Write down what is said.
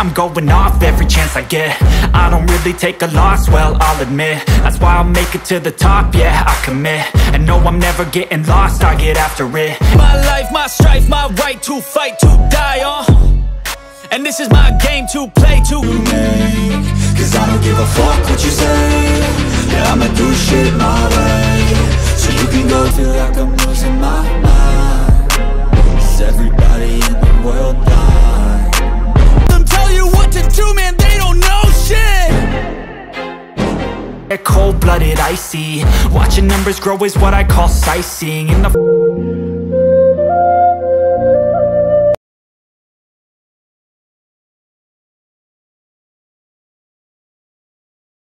I'm going off every chance I get. I don't really take a loss, well, I'll admit. That's why I'll make it to the top, yeah, I commit. And no, I'm never getting lost, I get after it. My life, my strife, my right to fight, to die on And this is my game to play, to make Cause I don't give a fuck what you say. Yeah, I'ma do shit my way Cold-blooded, icy. Watching numbers grow is what I call sightseeing. In the